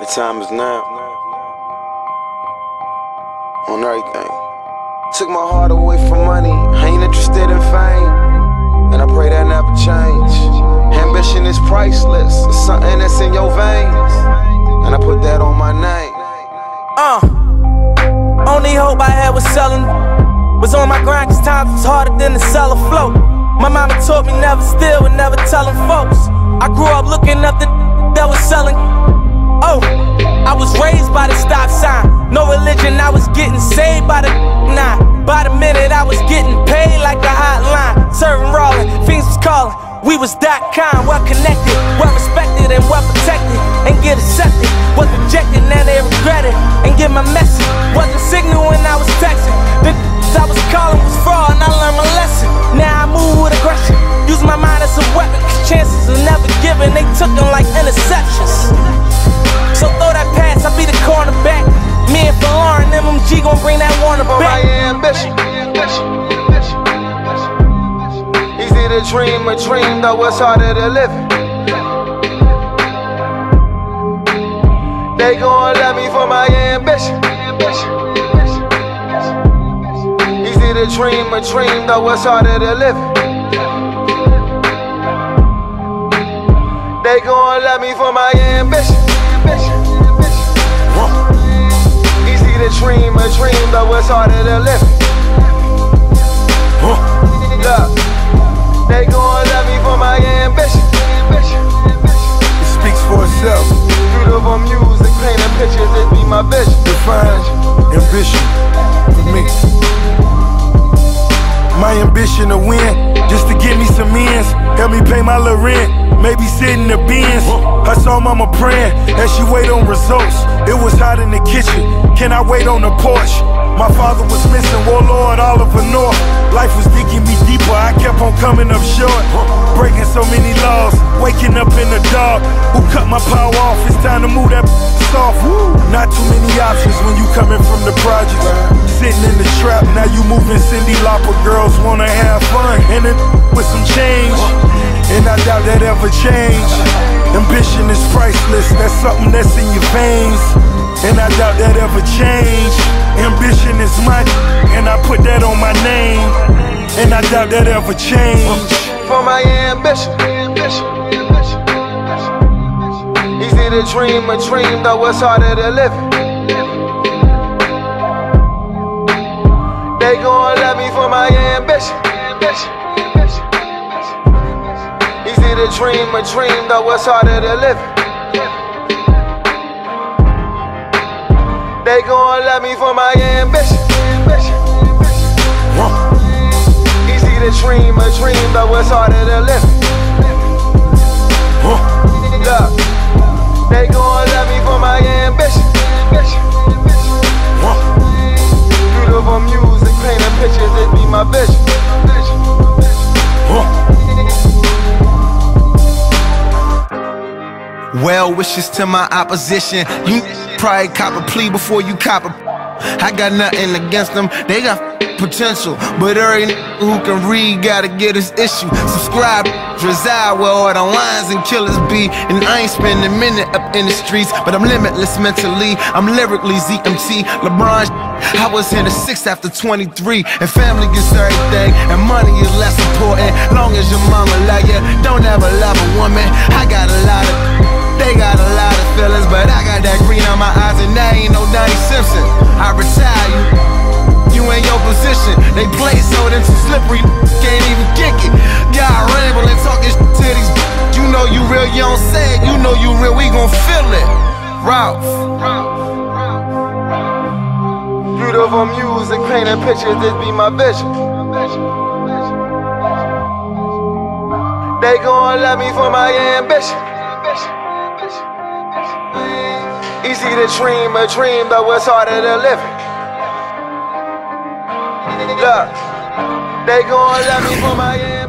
The time is now. On everything. Took my heart away from money. I ain't interested in fame. And I pray that never change. Ambition is priceless. It's something that's in your veins. And I put that on my name. Uh, only hope I had was selling. Was on my grind cause times was harder than to sell a float. My mama taught me never steal and never telling folks. I grew up looking up the that was selling. Oh, I was raised by the stop sign. No religion, I was getting saved by the nine. By the minute, I was getting paid like a hotline. Serving rolling, fiends was calling. We was that kind, well connected, well respected, and well protected. And get accepted. Was rejected, now they regret it. And get my message. Wasn't signal when I was texting. The I was calling was fraud, and I learned my lesson. Now I move with aggression. Use my mind as a weapon, cause chances are never given. They took them like interceptions. Dream a dream, though it's harder to live. They gon' love me for my ambition. Easy to dream a dream, though it's harder to live. They gon' love me for my ambition. Easy to dream a dream, though it's harder to live. Ambition for me. My ambition to win, just to get me some ends. Help me pay my little rent. Maybe sit in the bins. I saw mama praying as she wait on results. It was hot in the kitchen. Can I wait on the porch? My father was missing, Warlord Oliver North. Life was digging me deeper, I kept on coming up short. Breaking so many laws, waking up in the dark. Who cut my power off? It's time to move that soft. Not too many options when you coming from the projects. Sitting in the trap, now you moving Cyndi Lauper. Girls wanna have fun, and it with some change. And I doubt that ever change. Ambition is priceless, that's something that's in your veins. And I doubt that ever change. Ambition is my and I put that on my name. And I doubt that ever change. For my ambition. Easy to dream a dream, though it's harder to live. They gon' love me for my ambition. Easy to dream a dream, though it's harder to live. They gon' love me for my ambition. Easy to dream a dream, though it's harder to live Well wishes to my opposition. You probably cop a plea before you cop a. I got nothing against them. They got potential, but every who can read gotta get his issue. Subscribe, reside where all the lines and killers be. And I ain't spending a minute up in the streets, but I'm limitless mentally. I'm lyrically ZMT. LeBron. I was in the six after 23, and family gets everything, and money is less important. Long as your mama love you, don't ever love a woman. I got a lot of, got that green on my eyes, and that ain't no Donnie Simpson. I retire you, you in your position. They play so then too slippery, can't even kick it. God rambling, talking shit to these. You know you real, you don't say it. You know you real, we gon' feel it. Ralph. Beautiful music, painting pictures, this be my vision. They gon' love me for my ambition. Easy to dream a dream, though it's harder to live. Look, they gon' love me for my